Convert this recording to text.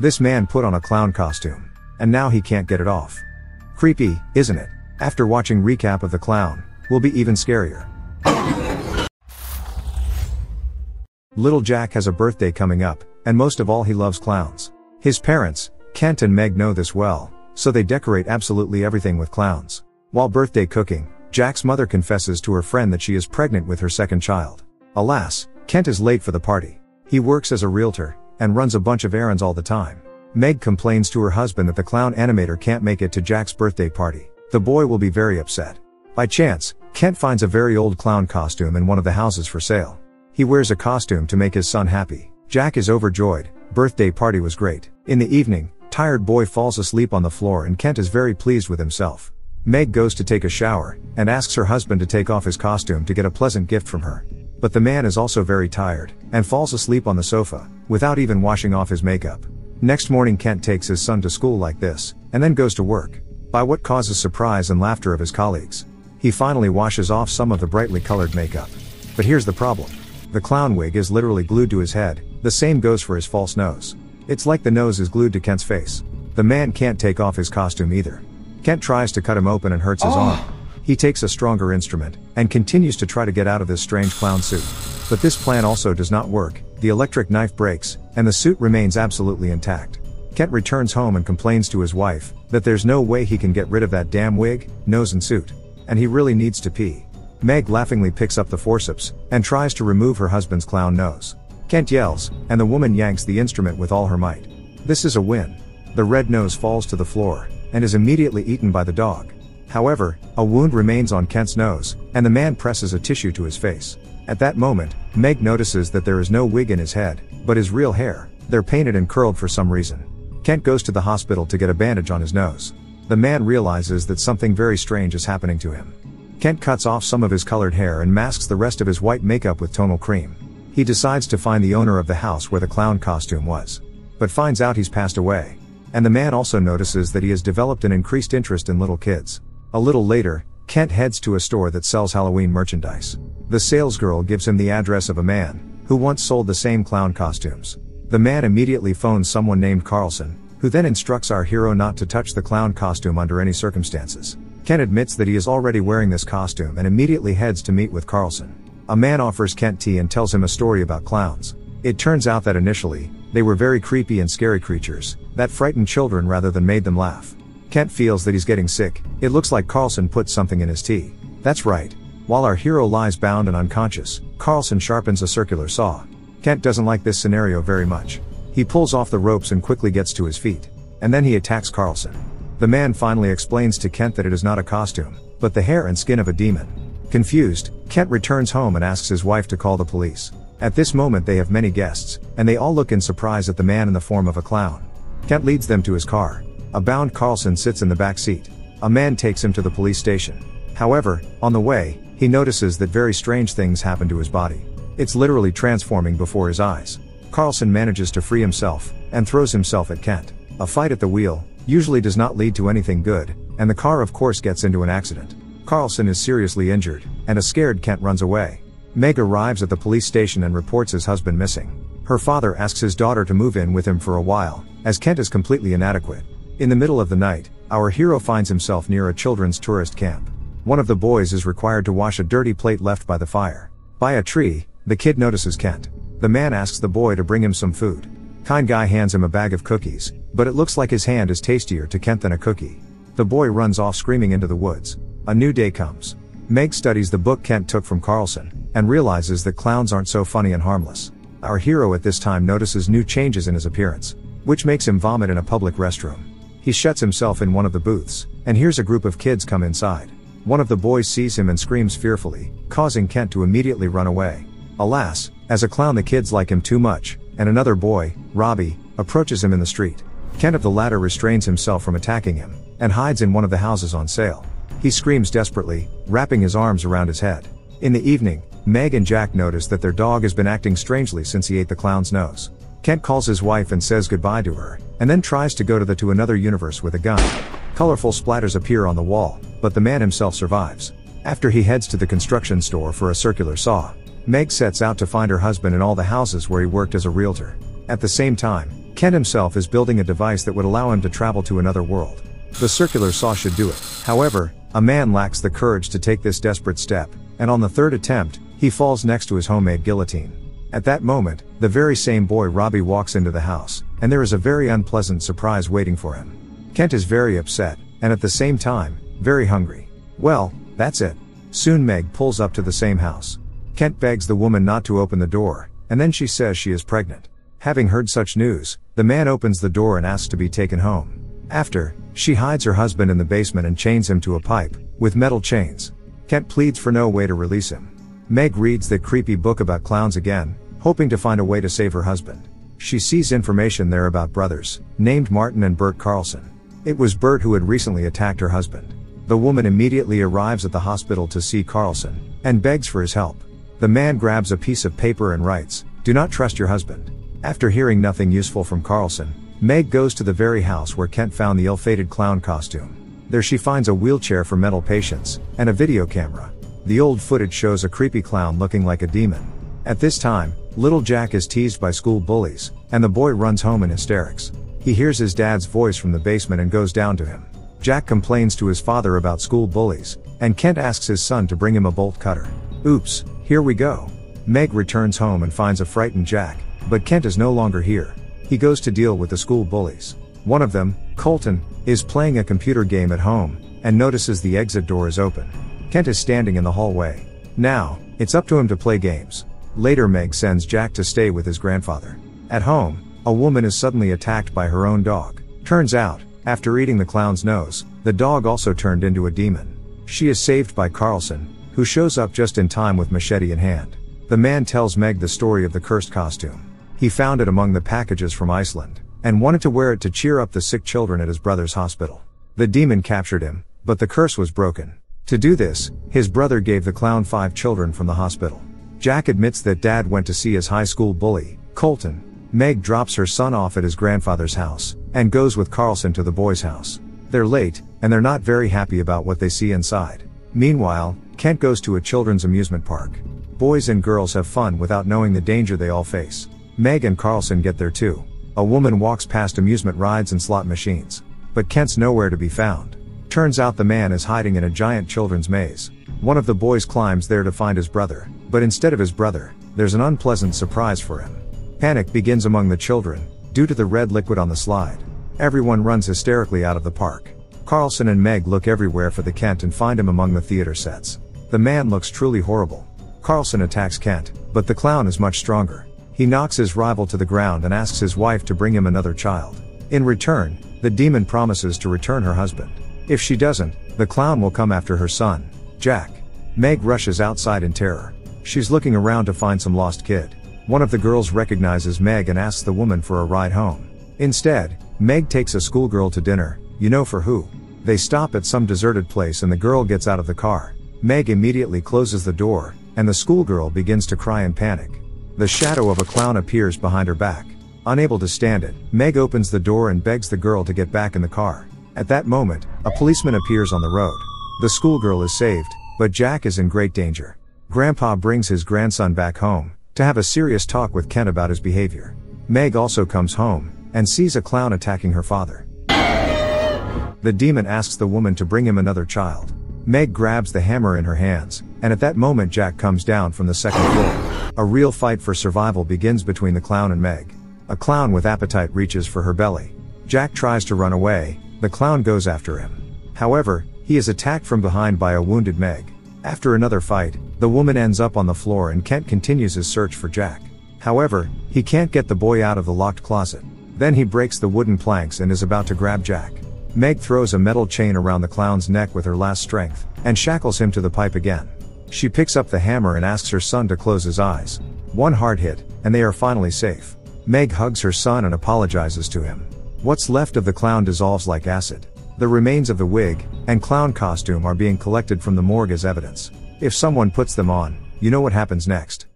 This man put on a clown costume. And now he can't get it off. Creepy, isn't it? After watching recap of the clown, will be even scarier. Little Jack has a birthday coming up, and most of all he loves clowns. His parents, Kent and Meg know this well, so they decorate absolutely everything with clowns. While birthday cooking, Jack's mother confesses to her friend that she is pregnant with her second child. Alas, Kent is late for the party. He works as a realtor, and runs a bunch of errands all the time. Meg complains to her husband that the clown animator can't make it to Jack's birthday party. The boy will be very upset. By chance, Kent finds a very old clown costume in one of the houses for sale. He wears a costume to make his son happy. Jack is overjoyed, birthday party was great. In the evening, tired boy falls asleep on the floor and Kent is very pleased with himself. Meg goes to take a shower, and asks her husband to take off his costume to get a pleasant gift from her. But the man is also very tired, and falls asleep on the sofa, without even washing off his makeup. Next morning Kent takes his son to school like this, and then goes to work. By what causes surprise and laughter of his colleagues. He finally washes off some of the brightly colored makeup. But here's the problem. The clown wig is literally glued to his head, the same goes for his false nose. It's like the nose is glued to Kent's face. The man can't take off his costume either. Kent tries to cut him open and hurts his Oh. arm. He takes a stronger instrument, and continues to try to get out of this strange clown suit. But this plan also does not work, the electric knife breaks, and the suit remains absolutely intact. Kent returns home and complains to his wife, that there's no way he can get rid of that damn wig, nose and suit. And he really needs to pee. Meg laughingly picks up the forceps, and tries to remove her husband's clown nose. Kent yells, and the woman yanks the instrument with all her might. This is a win. The red nose falls to the floor, and is immediately eaten by the dog. However, a wound remains on Kent's nose, and the man presses a tissue to his face. At that moment, Meg notices that there is no wig in his head, but his real hair. They're painted and curled for some reason. Kent goes to the hospital to get a bandage on his nose. The man realizes that something very strange is happening to him. Kent cuts off some of his colored hair and masks the rest of his white makeup with tonal cream. He decides to find the owner of the house where the clown costume was. But finds out he's passed away. And the man also notices that he has developed an increased interest in little kids. A little later, Kent heads to a store that sells Halloween merchandise. The salesgirl gives him the address of a man, who once sold the same clown costumes. The man immediately phones someone named Carlson, who then instructs our hero not to touch the clown costume under any circumstances. Kent admits that he is already wearing this costume and immediately heads to meet with Carlson. A man offers Kent tea and tells him a story about clowns. It turns out that initially, they were very creepy and scary creatures, that frightened children rather than made them laugh. Kent feels that he's getting sick, it looks like Carlson put something in his tea. That's right. While our hero lies bound and unconscious, Carlson sharpens a circular saw. Kent doesn't like this scenario very much. He pulls off the ropes and quickly gets to his feet. And then he attacks Carlson. The man finally explains to Kent that it is not a costume, but the hair and skin of a demon. Confused, Kent returns home and asks his wife to call the police. At this moment they have many guests, and they all look in surprise at the man in the form of a clown. Kent leads them to his car. A bound Carlson sits in the back seat. A man takes him to the police station. However, on the way, he notices that very strange things happen to his body. It's literally transforming before his eyes. Carlson manages to free himself, and throws himself at Kent. A fight at the wheel, usually does not lead to anything good, and the car of course gets into an accident. Carlson is seriously injured, and a scared Kent runs away. Meg arrives at the police station and reports his husband missing. Her father asks his daughter to move in with him for a while, as Kent is completely inadequate. In the middle of the night, our hero finds himself near a children's tourist camp. One of the boys is required to wash a dirty plate left by the fire. By a tree, the kid notices Kent. The man asks the boy to bring him some food. Kind guy hands him a bag of cookies, but it looks like his hand is tastier to Kent than a cookie. The boy runs off screaming into the woods. A new day comes. Meg studies the book Kent took from Carlson, and realizes that clowns aren't so funny and harmless. Our hero at this time notices new changes in his appearance, which makes him vomit in a public restroom. He shuts himself in one of the booths, and hears a group of kids come inside. One of the boys sees him and screams fearfully, causing Kent to immediately run away. Alas, as a clown the kids like him too much, and another boy, Robbie, approaches him in the street. Kent of the latter restrains himself from attacking him, and hides in one of the houses on sale. He screams desperately, wrapping his arms around his head. In the evening, Meg and Jack notice that their dog has been acting strangely since he ate the clown's nose. Kent calls his wife and says goodbye to her, and then tries to go to the to another universe with a gun. Colorful splatters appear on the wall, but the man himself survives. After he heads to the construction store for a circular saw, Meg sets out to find her husband in all the houses where he worked as a realtor. At the same time, Kent himself is building a device that would allow him to travel to another world. The circular saw should do it. However, a man lacks the courage to take this desperate step, and on the third attempt, he falls next to his homemade guillotine. At that moment, the very same boy Robbie walks into the house, and there is a very unpleasant surprise waiting for him. Kent is very upset, and at the same time, very hungry. Well, that's it. Soon Meg pulls up to the same house. Kent begs the woman not to open the door, and then she says she is pregnant. Having heard such news, the man opens the door and asks to be taken home. After, she hides her husband in the basement and chains him to a pipe, with metal chains. Kent pleads for no way to release him. Meg reads the creepy book about clowns again, hoping to find a way to save her husband. She sees information there about brothers, named Martin and Bert Carlson. It was Bert who had recently attacked her husband. The woman immediately arrives at the hospital to see Carlson, and begs for his help. The man grabs a piece of paper and writes, Do not trust your husband. After hearing nothing useful from Carlson, Meg goes to the very house where Kent found the ill-fated clown costume. There she finds a wheelchair for mental patients, and a video camera. The old footage shows a creepy clown looking like a demon. At this time, little Jack is teased by school bullies, and the boy runs home in hysterics. He hears his dad's voice from the basement and goes down to him. Jack complains to his father about school bullies, and Kent asks his son to bring him a bolt cutter. Oops, here we go. Meg returns home and finds a frightened Jack, but Kent is no longer here. He goes to deal with the school bullies. One of them, Colton, is playing a computer game at home, and notices the exit door is open. Kent is standing in the hallway. Now, it's up to him to play games. Later Meg sends Jack to stay with his grandfather. At home, a woman is suddenly attacked by her own dog. Turns out, after eating the clown's nose, the dog also turned into a demon. She is saved by Carlson, who shows up just in time with machete in hand. The man tells Meg the story of the cursed costume. He found it among the packages from Iceland, and wanted to wear it to cheer up the sick children at his brother's hospital. The demon captured him, but the curse was broken. To do this, his brother gave the clown five children from the hospital. Jack admits that dad went to see his high school bully, Colton. Meg drops her son off at his grandfather's house, and goes with Carlson to the boy's house. They're late, and they're not very happy about what they see inside. Meanwhile, Kent goes to a children's amusement park. Boys and girls have fun without knowing the danger they all face. Meg and Carlson get there too. A woman walks past amusement rides and slot machines. But Kent's nowhere to be found. Turns out the man is hiding in a giant children's maze. One of the boys climbs there to find his brother, but instead of his brother, there's an unpleasant surprise for him. Panic begins among the children, due to the red liquid on the slide. Everyone runs hysterically out of the park. Carlson and Meg look everywhere for the Kent and find him among the theater sets. The man looks truly horrible. Carlson attacks Kent, but the clown is much stronger. He knocks his rival to the ground and asks his wife to bring him another child. In return, the demon promises to return her husband. If she doesn't, the clown will come after her son, Jack. Meg rushes outside in terror. She's looking around to find some lost kid. One of the girls recognizes Meg and asks the woman for a ride home. Instead, Meg takes a schoolgirl to dinner, you know for who. They stop at some deserted place and the girl gets out of the car. Meg immediately closes the door, and the schoolgirl begins to cry in panic. The shadow of a clown appears behind her back. Unable to stand it, Meg opens the door and begs the girl to get back in the car. At that moment, a policeman appears on the road. The schoolgirl is saved, but Jack is in great danger. Grandpa brings his grandson back home, to have a serious talk with Ken about his behavior. Meg also comes home, and sees a clown attacking her father. The demon asks the woman to bring him another child. Meg grabs the hammer in her hands, and at that moment Jack comes down from the second floor. A real fight for survival begins between the clown and Meg. A clown with appetite reaches for her belly. Jack tries to run away, the clown goes after him. However, he is attacked from behind by a wounded Meg. After another fight, the woman ends up on the floor and Kent continues his search for Jack. However, he can't get the boy out of the locked closet. Then he breaks the wooden planks and is about to grab Jack. Meg throws a metal chain around the clown's neck with her last strength, and shackles him to the pipe again. She picks up the hammer and asks her son to close his eyes. One hard hit, and they are finally safe. Meg hugs her son and apologizes to him. What's left of the clown dissolves like acid. The remains of the wig and clown costume are being collected from the morgue as evidence. If someone puts them on, you know what happens next.